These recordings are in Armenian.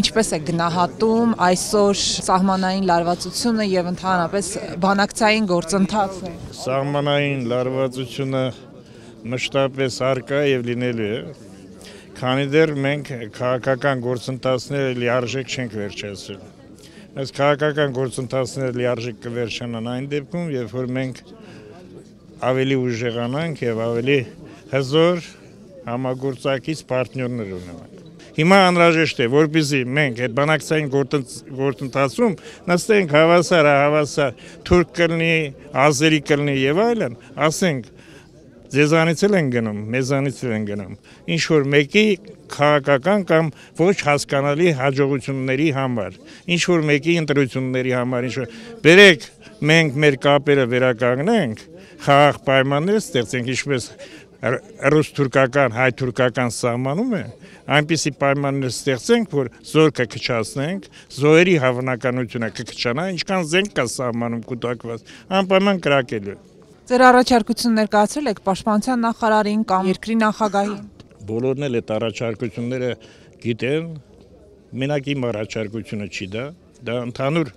Ինչպես է գնահատում այսօր սահմանային լարվածությունը եւ ընդհանրապես բանակցային գործընթացը։ Սահմանային լարվածությունը մշտապես արկա եւ լինելու է քանի դեռ մենք քաղաքական գործընթացները լիարժեք չենք վերջացրել Այս քաղաքական գործընթացները լիարժեք կվերջանան այն դեպքում, երբ որ մենք ավելի ուժեղանանք եւ ավելի հզոր համագործակից պարտներներ ունենանք։ Հիմա անհրաժեշտ է, որպեսզի մենք այդ բանակցային գործընթացում նստենք հավասար, հավասար թուրք կլինի, ազերի կլինի եւ այլն, ասենք ձեզանից էլ են գնում, մեզանից էլ են գնում։ Ինչ որ մեկի քաղաքական կամ ոչ հասկանալի հաջողությունների համար, ինչ որ մեկի ընտրությունների համար, ինչ որ բերեք մենք մեր կապերը վերականգնենք, խաղաղ պայմաններ ստեղծենք, ինչպես ռուս-թուրքական, հայ-թուրքական սահմանում է, այնպիսի պայմաններ ստեղծենք, որ զորքը քչացնենք, զոհերի հավանականությունը կքչանա, ինչքան զենք կա սահմանում կուտակված, անպայման կրակելու։ Ձեր առաջարկություն ներկայացրել եք պաշտպանության նախարարին կամ երկրի նախագահին։ Բոլորն էլ այդ առաջարկությունները գիտեն, մենակ իմ առաջարկությունը չի դա, դա ընդհանուր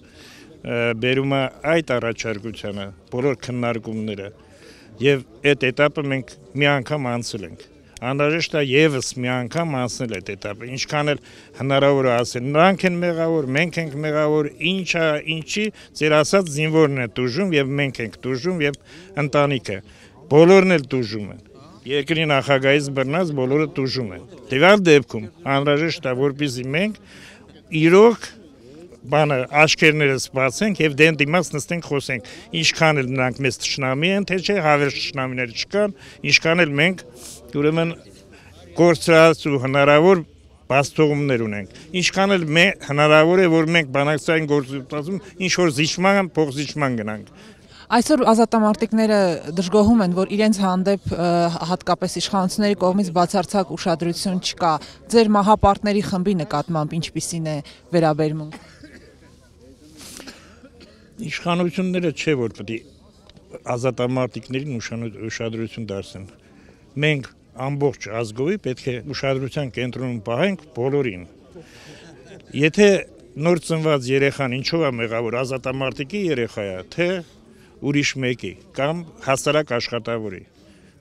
բերում է այդ առաջարկությանը, բոլոր քննարկումները եւ այդ этаպը մենք մի անգամ անցել ենք անհրաժեշտ է եւս մի անգամ անցնել այդ этаպը ինչքան էլ հնարավոր է ասել նրանք են մեղավոր մենք ենք մեղավոր ինչա ինչի ձեր ասած զինվորն է դուժում եւ մենք ենք դուժում եւ ընտանիքը բոլորն էլ դուժում են երկրի նախագահից բռնած բոլորը դուժում են դեպքում անհրաժեշտ է որպեսզի մենք իրոք բանը աշկերներս բացենք եւ դեն դիմաց նստենք խոսենք ինչքան էլ նրանք մեզ ճշնամի են թե չէ հավերժ ճշնամիներ չկան ինչքան էլ մենք ուրեմն կորցրած ու հնարավոր բաստողումներ ունենք ինչքան էլ մե հնարավոր է որ մենք բանակցային գործընթացում ինչ որ զիջման փոխզիջման գնանք Այսօր ազատամարտիկները դժգոհում են, որ իրենց հանդեպ հատկապես իշխանությունների կողմից բացարձակ ուշադրություն չկա։ Ձեր մահապարտների խմբի նկատմամբ ինչպիսին է վերաբերմունք իշխանությունները չէ որ պետք է ազատամարտիկներին ուշադրություն դարձնեն։ Մենք ամբողջ ազգովի պետք է ուշադրության կենտրոնում պահենք բոլորին։ Եթե նոր ծնված երեխան ինչով է մեղավոր ազատամարտիկի երեխա է, թե ուրիշ մեկի կամ հասարակ աշխատավորի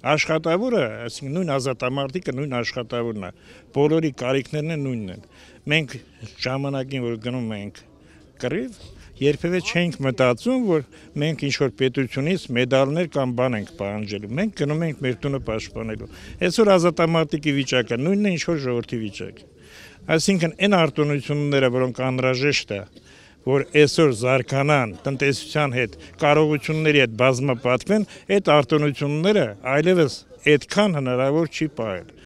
աշխատավորը, այսինքն նույն ազատամարտիկը նույն աշխատավորն է։ Բոլորի կարիքներն են նույնն են։ Մենք ժամանակին որ գնում ենք կռիվ, երբևէ չենք մտածում, որ մենք ինչ որ պետությունից մեդալներ կամ բան ենք պահանջելու։ Մենք գնում ենք մեր տունը պաշտպանելու։ Այսօր ազատամարտիկի վիճակը նույնն է ինչ որ ժողովրդի վիճակը։ Այսինքն այն արտոնությունները, որոնք անհրաժեշտ է, որ այսօր զարգանան տնտեսության հետ, կարողությունների հետ բազմապատկվեն, այդ արտոնությունները այլևս այդքան հնարավոր չի պահել։